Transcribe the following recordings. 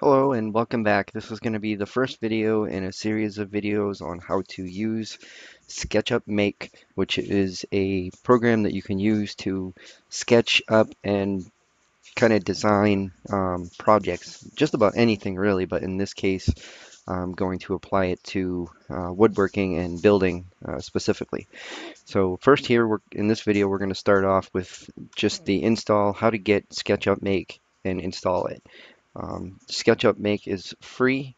Hello and welcome back. This is going to be the first video in a series of videos on how to use SketchUp Make, which is a program that you can use to sketch up and kind of design um, projects, just about anything really, but in this case, I'm going to apply it to uh, woodworking and building uh, specifically. So first here, we're, in this video, we're going to start off with just the install, how to get SketchUp Make and install it. Um, SketchUp Make is free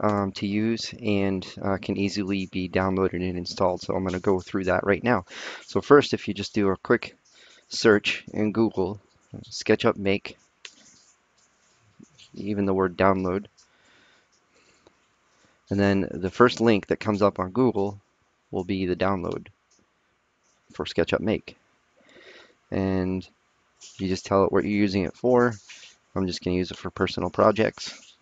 um, to use and uh, can easily be downloaded and installed. So I'm going to go through that right now. So first, if you just do a quick search in Google, SketchUp Make, even the word download, and then the first link that comes up on Google will be the download for SketchUp Make. And you just tell it what you're using it for. I'm just going to use it for personal projects.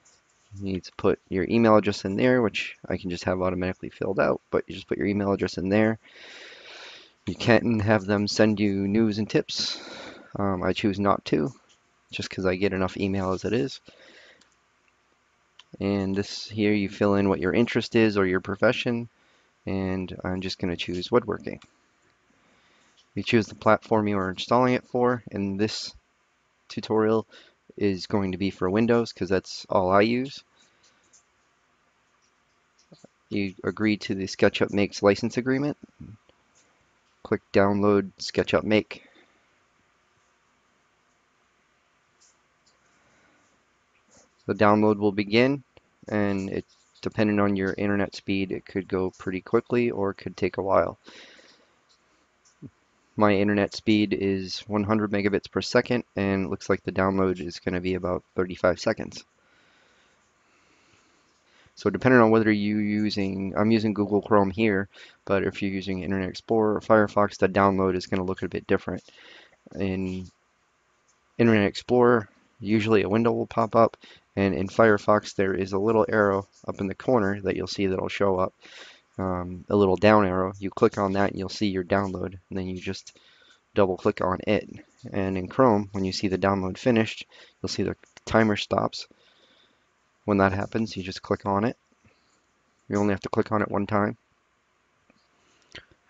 You need to put your email address in there, which I can just have automatically filled out, but you just put your email address in there. You can have them send you news and tips. Um, I choose not to, just because I get enough email as it is. And this here, you fill in what your interest is or your profession, and I'm just going to choose woodworking. You choose the platform you are installing it for. In this tutorial, is going to be for Windows because that's all I use. You agree to the SketchUp Makes license agreement. Click download SketchUp Make. The download will begin and it depending on your internet speed it could go pretty quickly or it could take a while. My internet speed is 100 megabits per second and looks like the download is going to be about 35 seconds. So depending on whether you're using, I'm using Google Chrome here, but if you're using Internet Explorer or Firefox, the download is going to look a bit different. In Internet Explorer, usually a window will pop up, and in Firefox there is a little arrow up in the corner that you'll see that'll show up um, a little down arrow. You click on that and you'll see your download and then you just double click on it. And in Chrome, when you see the download finished, you'll see the timer stops. When that happens, you just click on it. You only have to click on it one time.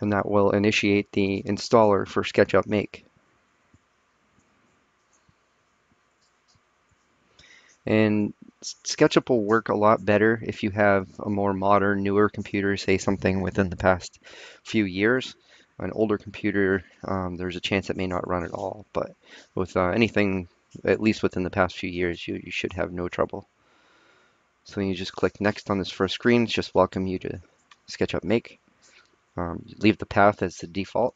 And that will initiate the installer for SketchUp Make. And SketchUp will work a lot better if you have a more modern, newer computer, say something within the past few years. An older computer, um, there's a chance it may not run at all, but with uh, anything, at least within the past few years, you, you should have no trouble. So you just click next on this first screen, it's just welcome you to SketchUp Make. Um, leave the path as the default.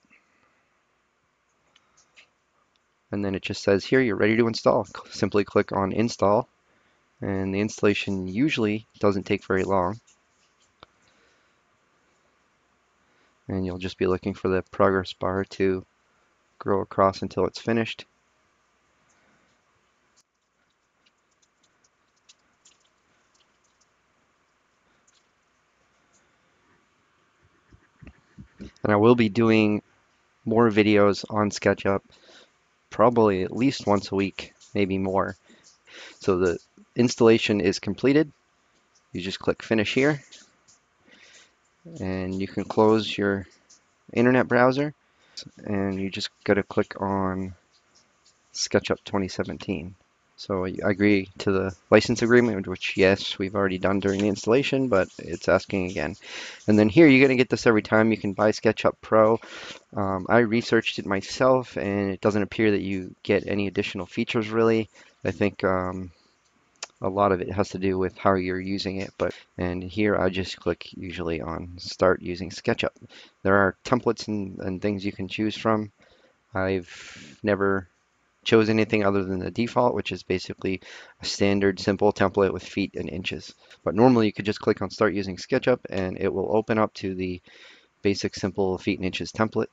And then it just says here, you're ready to install. Simply click on install and the installation usually doesn't take very long. And you'll just be looking for the progress bar to grow across until it's finished. And I will be doing more videos on SketchUp, probably at least once a week, maybe more. So the installation is completed. You just click finish here and you can close your internet browser and you just got to click on SketchUp 2017. So I agree to the license agreement, which yes, we've already done during the installation, but it's asking again. And then here you're going to get this every time. You can buy SketchUp Pro. Um, I researched it myself, and it doesn't appear that you get any additional features really. I think um, a lot of it has to do with how you're using it. But and here I just click usually on start using SketchUp. There are templates and, and things you can choose from. I've never chose anything other than the default, which is basically a standard simple template with feet and inches. But normally you could just click on start using SketchUp and it will open up to the basic simple feet and inches template.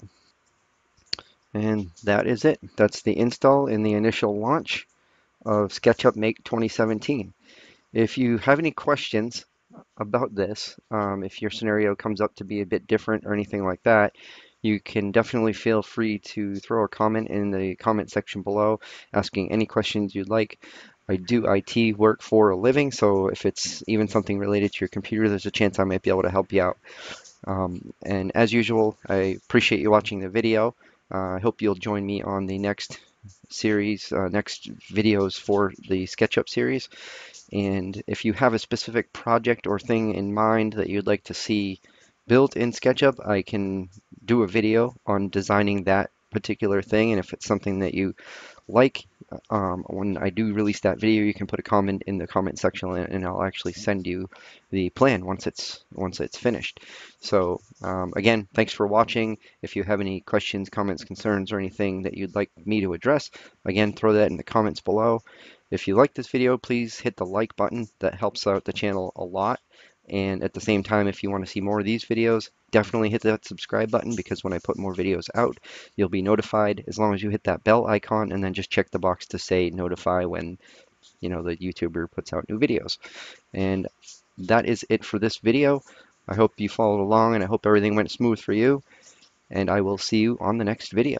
And that is it. That's the install in the initial launch of SketchUp Make 2017. If you have any questions about this, um, if your scenario comes up to be a bit different or anything like that, you can definitely feel free to throw a comment in the comment section below asking any questions you'd like. I do IT work for a living, so if it's even something related to your computer, there's a chance I might be able to help you out. Um, and as usual, I appreciate you watching the video. Uh, I hope you'll join me on the next series, uh, next videos for the SketchUp series. And if you have a specific project or thing in mind that you'd like to see built in SketchUp, I can do a video on designing that particular thing. And if it's something that you like, um, when I do release that video, you can put a comment in the comment section and I'll actually send you the plan once it's once it's finished. So um, again, thanks for watching. If you have any questions, comments, concerns, or anything that you'd like me to address, again, throw that in the comments below. If you like this video, please hit the like button. That helps out the channel a lot. And at the same time, if you want to see more of these videos, definitely hit that subscribe button because when I put more videos out, you'll be notified as long as you hit that bell icon and then just check the box to say notify when, you know, the YouTuber puts out new videos. And that is it for this video. I hope you followed along and I hope everything went smooth for you. And I will see you on the next video.